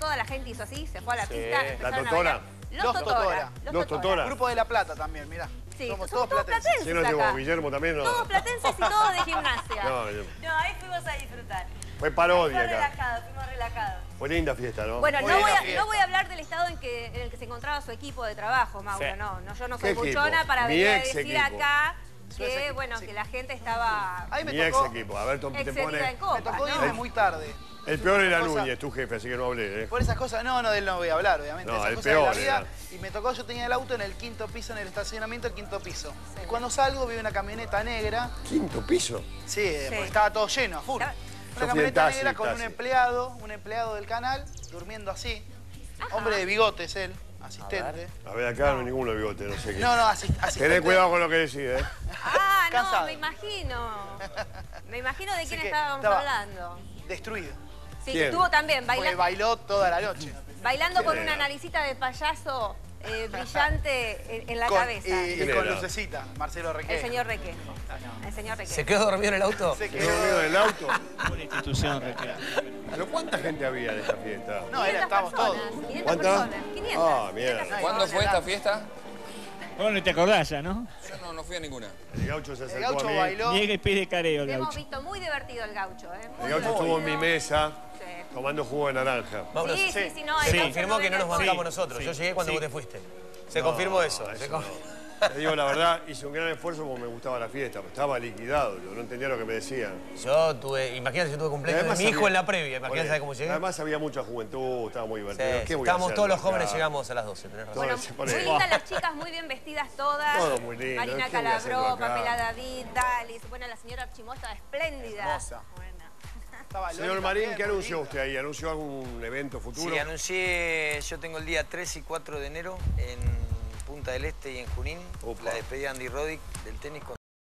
toda la gente hizo así, se fue a la Sí. pista. ¿La Totora? Los, Los Totora. Totora. Los Totora. Grupo de La Plata también, mirá. Sí, Somos somos todos platenses. Si no acá. llegó Guillermo también, no. Todos platenses y todos de gimnasia. No, yo- No, ahí fuimos a disfrutar. fue parodia Fuimos acá. relajados, fuimos relajados. Fue linda fiesta, ¿no? Bueno, no voy, a, fiesta. no voy a hablar del estado en, que, en el que se encontraba su equipo de trabajo, Mauro. Sí. No, no, yo no ¿Qué soy buchona para venir a decir equipo. acá que, bueno, sí. que la gente estaba Ahí me Mi ex equipo. A ver, te pone... en copas, me tocó ¿no? irme muy tarde. El peor era Cosa- Núñez, tu jefe, así que no hablé, ¿eh? Por esas cosas, no, no, de él no voy a hablar, obviamente. No, esas el cosas peor de la vida. era. Y me tocó, yo tenía el auto en el quinto piso, en el estacionamiento del quinto piso. Y cuando salgo, vi una camioneta negra. Quinto piso. Sí, eh, Sí. porque estaba todo lleno, a full. Yo Una camioneta taxi, negra con un empleado, un empleado del canal, durmiendo así. Hombre de bigotes él, asistente. A ver, acá no hay ninguno de bigote, no sé qué. No, no, asi- asistente. Tened cuidado con lo que decís, ¿eh? Ah, no, Cansado. me imagino. Me imagino de Así quién estábamos estaba- hablando. Destruido. Sí, ¿Quién? que estuvo también Porque baila- bailó toda la noche. bailando con ¿Quién una naricita de payaso eh, brillante en, en la Con- cabeza. Y, y ¿Quién con lucecita, Marcelo Requejo. El señor Requejo. El señor Requejo. ¿Se quedó dormido en el auto? Se ¿Qué quedó- dormido del auto? Una institución, Raquel. ¿Pero cuánta gente había en esta fiesta? No, era, 500 estábamos todos. personas, 500 ¿Cuántas? personas. 500. Ah, mierda. ¿Cuándo fue esta fiesta? Bueno, te acordás ya, ¿no? Yo no, no fui a ninguna. El gaucho se El acercó gaucho a mí. bailó. Niega y pide careo, el hemos visto muy divertido el gaucho, ¿eh? Muy El gaucho estuvo en mi mesa Sí. tomando jugo de naranja. Mauro, Sí, sí, sí, no, el Sí. gaucho confirmó que no nos bancamos nosotros. sí, Yo llegué cuando sí. vos te fuiste. Se No, confirmó eso. eso se no. Te digo la verdad, hice un gran esfuerzo porque me gustaba la fiesta, pero estaba liquidado, yo no entendía lo que me decían. Yo tuve, imagínate, yo tuve cumpleaños de mi hijo había- en la previa. Imagínate, eso. ¿sabes cómo llegué? Además había mucha juventud, estaba muy Sí, divertido. ¿Qué voy a estábamos hacer? todos los Ya. jóvenes, llegamos a las 12, tenés razón. Bueno, muy lindas las chicas, muy bien vestidas todas. Todo muy lindo, Marina ¿qué voy a hacer Calabró? Pamela David, Dalis. Bueno, la señora Archimosta, espléndida. Hermosa. Señor Marín, ¿qué anunció usted ahí? ¿Anunció algún evento futuro? Sí, anuncié, yo tengo el día 3 y 4 de enero en Punta del Este y en Junín, Opa. la despedida de Andy Roddick del tenis con